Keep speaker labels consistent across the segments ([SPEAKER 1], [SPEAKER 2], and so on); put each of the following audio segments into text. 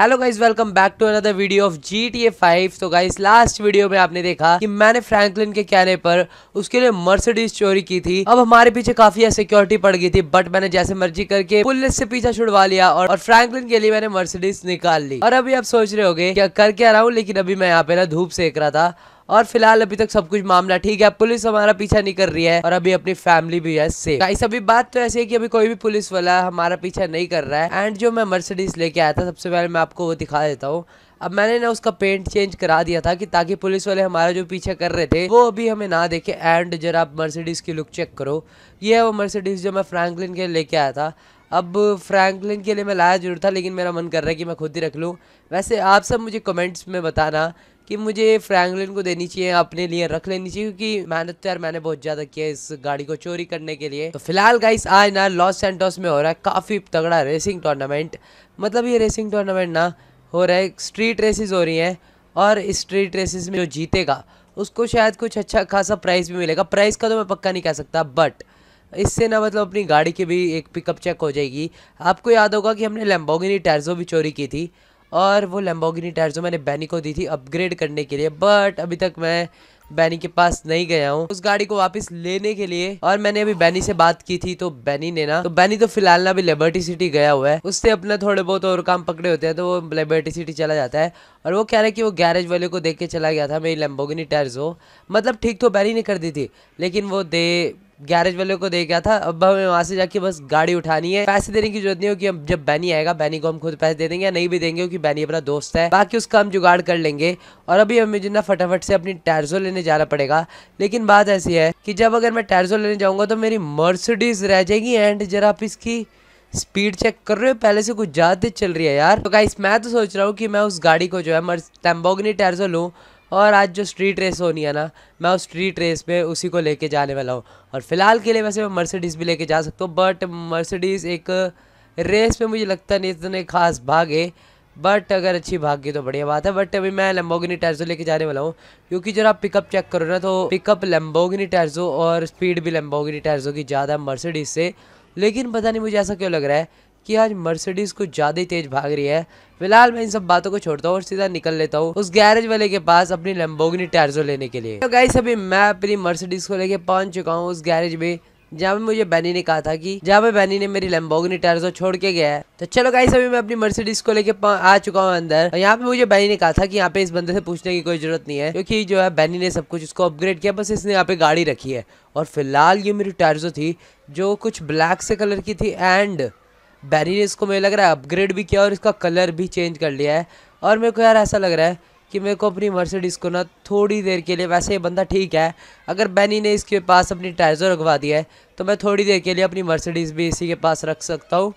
[SPEAKER 1] Hello guys welcome back to another video of G T A five तो guys last video में आपने देखा कि मैंने फ्रैंकलिन के कहने पर उसके लिए मर्सिडीज चोरी की थी। अब हमारे पीछे काफ़ी सिक्योरिटी पड़ गई थी बट मैंने जैसे मर्ज़ी करके पुलिस से पीछा छुड़वा लिया और, और फ्रैंकलिन के लिए मैंने मर्सिडीज निकाल ली। और अभी आप सोच रहे हो गए क्या करके आ रहा हूँ लेकिन अभी मैं यहाँ पे ना धूप सेक रहा था। और फ़िलहाल अभी तक सब कुछ मामला ठीक है। पुलिस हमारा पीछा नहीं कर रही है और अभी अपनी फैमिली भी है सेफ़ गाइस अभी बात तो ऐसी है कि अभी कोई भी पुलिस वाला हमारा पीछा नहीं कर रहा है। एंड जो मैं मर्सिडीज लेके आया था, सबसे पहले मैं आपको वो दिखा देता हूँ। अब मैंने ना उसका पेंट चेंज करा दिया था कि ताकि पुलिस वाले हमारा जो पीछे कर रहे थे, वो अभी हमें ना देखे। एंड जरा आप मर्सिडीज की लुक चेक करो। ये है वो मर्सिडीज जो मैं फ्रैंकलिन के लेके आया था। अब फ्रैंकलिन के लिए मैं लाया ज़रूर था, लेकिन मेरा मन कर रहा है कि मैं खुद ही रख लूँ। वैसे आप सब मुझे कमेंट्स में बताना कि मुझे फ्रैंकलिन को देनी चाहिए, अपने लिए रख लेनी चाहिए, क्योंकि मेहनत तो यार मैंने बहुत ज़्यादा किया इस गाड़ी को चोरी करने के लिए। तो फ़िलहाल गाइस आज ना लॉस सेंटोस में हो रहा है काफ़ी तगड़ा रेसिंग टूर्नामेंट मतलब ये रेसिंग टूर्नामेंट ना हो रहा है स्ट्रीट रेसिस हो रही हैं, और स्ट्रीट रेसिस में जो जीतेगा, उसको शायद कुछ अच्छा खासा प्राइस भी मिलेगा। प्राइस का तो मैं पक्का नहीं कह सकता बट इससे ना मतलब अपनी गाड़ी की भी एक पिकअप चेक हो जाएगी। आपको याद होगा कि हमने लेम्बोगिनी टैरजो भी चोरी की थी और वो लेम्बोगिनी टायर जो मैंने बैनी को दी थी अपग्रेड करने के लिए बट अभी तक मैं बैनी के पास नहीं गया हूँ। उस गाड़ी को वापस लेने के लिए और मैंने अभी बैनी से बात की थी तो बैनी ने ना तो बैनी तो फ़िलहाल ना अभी लिबर्टी सिटी गया हुआ है। उससे अपने थोड़े बहुत और काम पकड़े होते हैं तो वो लिबर्टी सिटी चला जाता है। और वो कह रहा है कि वो गैरेज वाले को देख के चला गया था, मेरी लेम्बोगिनी टायर्स हो मतलब ठीक तो बैनी ने कर दी थी, लेकिन वो दे गैरेज वाले को दे गया था, अब हमें वहाँ से जाके बस गाड़ी उठानी है। पैसे देने की ज़रूरत नहीं होगी हम, जब बैनी आएगा बैनी को हम खुद पैसे दे देंगे या नहीं भी देंगे, क्योंकि बैनी अपना दोस्त है। बाकी उसका हम जुगाड़ कर लेंगे। और अभी हमें जितना फटाफट से अपनी टैरजो लेने जाना पड़ेगा। लेकिन बात ऐसी है कि जब अगर मैं टैरजो लेने जाऊँगा तो मेरी मर्सिडीज रह जाएगी एंड जरा आप इसकी स्पीड चेक कर रहे हो। पहले से कुछ ज़्यादा चल रही है यार। तो मैं तो सोच रहा हूँ कि मैं उस गाड़ी को जो है लैम्बोगनी टैरजो लूँ। और आज जो स्ट्रीट रेस होनी है ना, मैं उस स्ट्रीट रेस में उसी को लेके जाने वाला हूँ। और फ़िलहाल के लिए वैसे मैं मर्सिडीज़ भी लेके जा सकता हूँ बट मर्सिडीज़ एक रेस में मुझे लगता नहीं इतने खास भागे बट अगर अच्छी भाग गई तो बढ़िया बात है। बट अभी मैं लेम्बोगिनी टैरजो लेके जाने वाला हूँ, क्योंकि आप पिकअप चेक करो ना तो पिकअप लेम्बोगिनी टैरजो और स्पीड भी लेम्बोगिनी टैरजो की ज़्यादा मर्सिडीज़ से। लेकिन पता नहीं मुझे ऐसा क्यों लग रहा है कि आज मर्सिडीज कुछ ज़्यादा ही तेज भाग रही है। फ़िलहाल मैं इन सब बातों को छोड़ता हूँ और सीधा निकल लेता हूँ उस गैरेज वाले के पास अपनी लंबोगनी टैरजो लेने के लिए। तो गाइस अभी मैं अपनी मर्सिडीज को लेके पहुँच चुका हूँ उस गैरेज में, जहाँ पे मुझे बैनी ने कहा था कि जहाँ पे बैनी ने मेरी लंबोगनी टैरजो छोड़ के गया है। तो चलो गाइस अभी मैं अपनी मर्सिडीज को लेके आ चुका हूँ अंदर। और यहाँ पे मुझे बैनी ने कहा था कि यहाँ पे इस बंदे से पूछने की कोई ज़रूरत नहीं है, क्योंकि जो है बैनी ने सब कुछ उसको अपग्रेड किया, बस इसने यहाँ पे गाड़ी रखी है। और फ़िलहाल ये मेरी टैरजो थी, जो कुछ ब्लैक से कलर की थी एंड बैरी ने इसको, मुझे लग रहा है अपग्रेड भी किया और इसका कलर भी चेंज कर लिया है। और मेरे को यार ऐसा लग रहा है कि मेरे को अपनी मर्सिडीज़ को ना थोड़ी देर के लिए, वैसे ये बंदा ठीक है, अगर बैनी ने इसके पास अपनी टाइजर रखवा दिया है तो मैं थोड़ी देर के लिए अपनी मर्सिडीज़ भी इसी के पास रख सकता हूँ।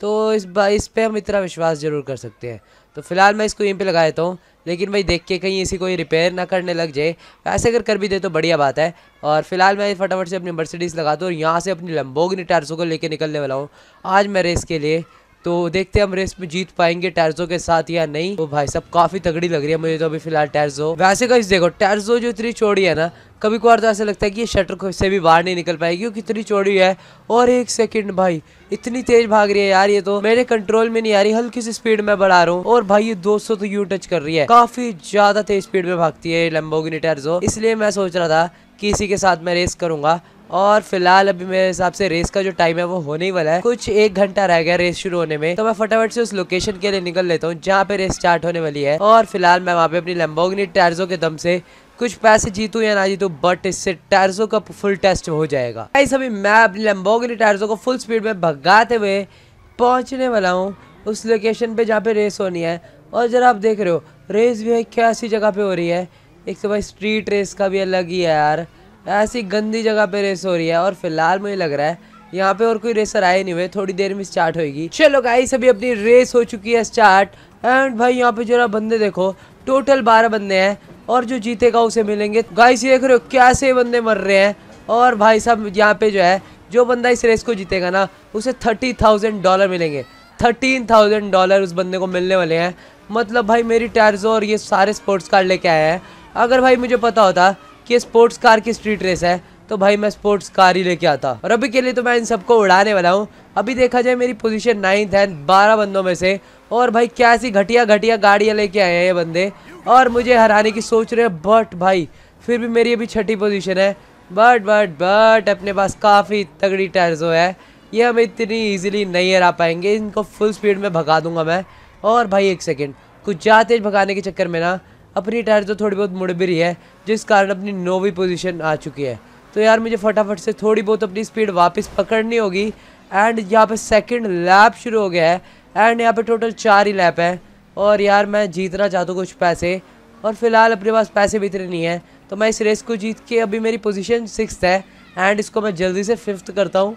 [SPEAKER 1] तो इस इस पर हम इतना विश्वास ज़रूर कर सकते हैं। तो फ़िलहाल मैं इसको यहीं पे लगा देता हूँ, लेकिन भाई देख के कहीं इसी कोई रिपेयर ना करने लग जाए। ऐसे अगर कर भी दे तो बढ़िया बात है। और फ़िलहाल मैं फटाफट से अपनी मर्सिडीज़ लगा दूँ और यहाँ से अपनी लंबोगनी टायरसों को लेकर निकलने वाला हूँ। आज मैं रेस के लिए तो देखते हैं हम रेस में जीत पाएँगे टैरजो के साथ या नहीं। तो भाई, सब काफ़ी तगड़ी लग रही है मुझे तो अभी फ़िलहाल टैरजो वैसे का देखो टैरजो जो इतनी चौड़ी है ना, कभी कभार तो ऐसा लगता है कि ये शटर से भी बाहर नहीं निकल पाएगी, क्योंकि इतनी चौड़ी है। और एक सेकंड भाई, इतनी तेज भाग रही है यार ये तो। मेरे कंट्रोल में नहीं आ रही, हल्की सी स्पीड में बढ़ा रहा हूँ। और भाई, ये 200 तो यू टच कर रही है। काफ़ी ज़्यादा तेज स्पीड में भागती है लंबोगिनी टैरजो इसलिए मैं सोच रहा था कि इसी के साथ मैं रेस करूँगा। और फ़िलहाल अभी मेरे हिसाब से रेस का जो टाइम है, वो होने ही वाला है। कुछ एक घंटा रह गया रेस शुरू होने में तो मैं फटाफट से उस लोकेशन के लिए निकल लेता हूँ, जहाँ पे रेस स्टार्ट होने वाली है। और फ़िलहाल मैं वहाँ पे अपनी लंबोगनी टायरजो के दम से कुछ पैसे जीतू या ना जीतू बट इससे टायरजो का फुल टेस्ट हो जाएगा। ऐसे अभी मैं अपनी लंबोगनी टायरजो को फुल स्पीड में भगाते हुए पहुँचने वाला हूँ, उस लोकेशन पर जहाँ पे रेस होनी है। और जरा आप देख रहे हो रेस भी है, क्या ऐसी जगह पे हो रही है। एक तो भाई स्ट्रीट रेस का भी अलग ही है यार। ऐसी गंदी जगह पे रेस हो रही है और फ़िलहाल मुझे लग रहा है यहाँ पे और कोई रेसर आए नहीं हुए, थोड़ी देर में स्टार्ट होगी चलो गाइस अभी अपनी रेस हो चुकी है स्टार्ट एंड भाई, यहाँ पे जरा बंदे देखो टोटल बारह बंदे हैं और जो जीतेगा उसे मिलेंगे। गाइस देख रहे हो कैसे बंदे मर रहे हैं। और भाई साहब, यहाँ पे जो है, जो बंदा इस रेस को जीतेगा ना, उसे थर्टी थाउज़ेंड डॉलर मिलेंगे। थर्टीन थाउज़ेंड डॉलर उस बंदे को मिलने वाले हैं। मतलब भाई, मेरी टायर्सो और ये सारे स्पोर्ट्स कार लेके आए हैं। अगर भाई, मुझे पता होता कि स्पोर्ट्स कार की स्ट्रीट रेस है तो भाई मैं स्पोर्ट्स कार ही लेके आता। और अभी के लिए तो मैं इन सबको उड़ाने वाला हूँ। अभी देखा जाए मेरी पोजीशन नाइन्थ है बारह बंदों में से, और भाई क्या ऐसी घटिया घटिया गाड़ियाँ लेके आए हैं ये बंदे। और मुझे हराने की सोच रहे हैं बट भाई, फिर भी मेरी अभी छठी पोजीशन है। बट बट बट अपने पास काफ़ी तगड़ी टैरजो है ये हम इतनी ईजिली नहीं हरा पाएँगे। इनको फुल स्पीड में भगा दूँगा मैं। और भाई एक सेकेंड कुछ ज़्यादा तेज भगाने के चक्कर में ना अपनी टायर तो थोड़ी बहुत मुड़ भी रही है, जिस कारण अपनी नोवी पोजीशन आ चुकी है। तो यार, मुझे फटाफट से थोड़ी बहुत अपनी स्पीड वापस पकड़नी होगी एंड यहाँ पे सेकंड लैप शुरू हो गया है एंड यहाँ पे टोटल चार ही लैप है। और यार, मैं जीतना चाहता हूँ कुछ पैसे, और फ़िलहाल अपने पास पैसे भी इतने नहीं है तो मैं इस रेस को जीत के अभी मेरी पोजीशन सिक्स है एंड इसको मैं जल्दी से फिफ्थ करता हूँ।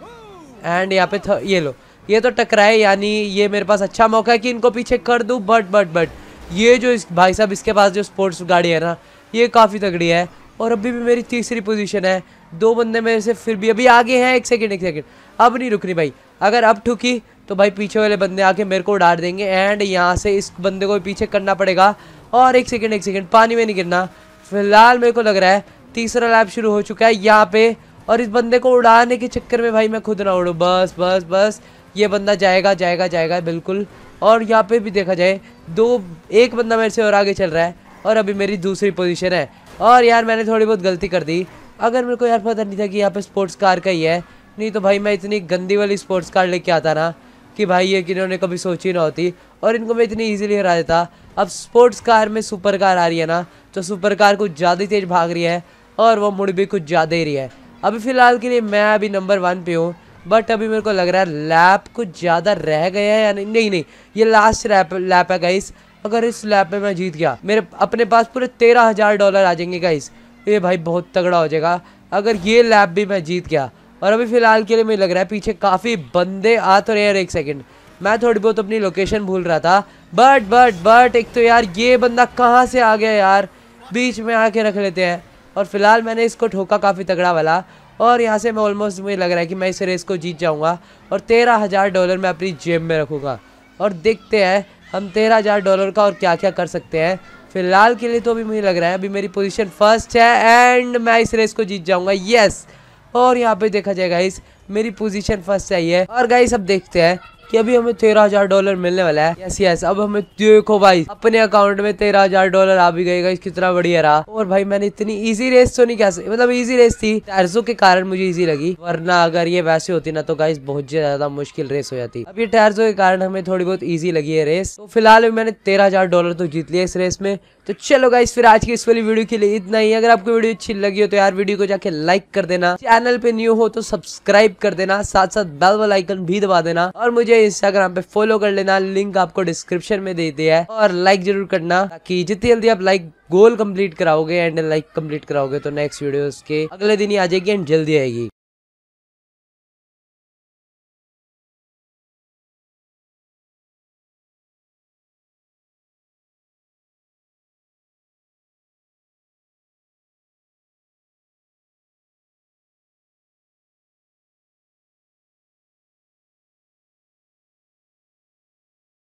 [SPEAKER 1] एंड यहाँ पे ये लो, ये तो टकराए, यानी ये मेरे पास अच्छा मौका है कि इनको पीछे कर दूँ बट बट बट ये जो इस भाई साहब, इसके पास जो स्पोर्ट्स गाड़ी है ना, ये काफ़ी तगड़ी है। और अभी भी मेरी तीसरी पोजीशन है। दो बंदे मेरे से फिर भी अभी आगे हैं, एक सेकंड एक सेकंड अब नहीं रुकनी भाई। अगर अब ठुकी तो भाई पीछे वाले बंदे आके मेरे को उड़ा देंगे। एंड यहाँ से इस बंदे को पीछे करना पड़ेगा। और एक सेकंड एक सेकंड पानी में नहीं गिरना। फ़िलहाल मेरे को लग रहा है, तीसरा लैब शुरू हो चुका है यहाँ पे। और इस बंदे को उड़ाने के चक्कर में भाई मैं खुद ना उड़ूँ। बस बस बस। ये बंदा जाएगा जाएगा जाएगा, बिल्कुल। और यहाँ पे भी देखा जाए दो, एक बंदा मेरे से और आगे चल रहा है और अभी मेरी दूसरी पोजीशन है। और यार, मैंने थोड़ी बहुत गलती कर दी। अगर मेरे को यार पता नहीं था कि यहाँ पे स्पोर्ट्स कार का ही है, नहीं तो भाई मैं इतनी गंदी वाली स्पोर्ट्स कार लेके आता ना, कि भाई ये कि इन्होंने कभी सोची ना होती और इनको मैं इतनी ईजिली हरा देता। अब स्पोर्ट्स कार में सुपर कार आ रही है ना तो सुपर कार कुछ ज़्यादा तेज भाग रही है और वो मुड़ भी कुछ ज़्यादा ही रही है। अभी फ़िलहाल के लिए मैं अभी नंबर वन पे हूँ। बट अभी मेरे को लग रहा है लैप कुछ ज़्यादा रह गया है या नहीं? नहीं नहीं, ये लास्ट लैप लैप है गाइस अगर इस लैप में मैं जीत गया, मेरे अपने पास पूरे तेरह हज़ार डॉलर आ जाएँगे गाइस ये भाई बहुत तगड़ा हो जाएगा। अगर ये लैप भी मैं जीत गया, और अभी फ़िलहाल के लिए मुझे लग रहा है पीछे काफ़ी बंदे आ तो रहे हैं एक सेकेंड मैं थोड़ी बहुत अपनी लोकेशन भूल रहा था। बट बट बट एक तो यार ये बंदा कहाँ से आ गया यार? बीच में आके रख लेते हैं। और फ़िलहाल मैंने इसको ठोका काफ़ी तगड़ा वाला। और यहाँ से मैं ऑलमोस्ट मुझे लग रहा है कि मैं इस रेस को जीत जाऊँगा और तेरह हज़ार डॉलर मैं अपनी जेब में रखूँगा। और देखते हैं हम तेरह हज़ार डॉलर का और क्या क्या कर सकते हैं। फ़िलहाल के लिए तो अभी मुझे लग रहा है अभी मेरी पोजीशन फ़र्स्ट है एंड मैं इस रेस को जीत जाऊँगा। येस और यहाँ पे देखा जाए गाइस मेरी पोजीशन फ़र्स्ट आई है और गाइस अब देखते हैं कि अभी हमें तेरह हज़ार डॉलर मिलने वाला है। यस यस अब हमें देखो भाई, अपने अकाउंट में तेरह हज़ार डॉलर आ भी गएगा कितना बढ़िया रहा। और भाई मैंने इतनी इजी रेस तो नहीं सकती मतलब इजी रेस थी। टायरसों के कारण मुझे इजी लगी, वरना अगर ये वैसे होती ना तो गाइस बहुत ज़्यादा मुश्किल रेस हो जाती। अब ये टायरसों के कारण हमें थोड़ी बहुत ईजी लगी है रेस तो फ़िलहाल मैंने तेरह डॉलर तो जीत लिया इस रेस में। तो चलो गाइस फिर आज की इस वाली वीडियो के लिए इतना ही। अगर आपको वीडियो अच्छी लगी हो तो यार वीडियो को जाके लाइक कर देना। चैनल पे न्यू हो तो सब्सक्राइब कर देना। साथ साथ बेल वाल आइकन भी दबा देना। और मुझे इंस्टाग्राम पे फॉलो कर लेना। लिंक आपको डिस्क्रिप्शन में दे दिया है। और लाइक ज़रूर करना, ताकि जितनी जल्दी आप लाइक गोल कंप्लीट कराओगे एंड लाइक कंप्लीट कराओगे तो नेक्स्ट वीडियो के अगले दिन ही आ जाएगी एंड जल्दी आएगी।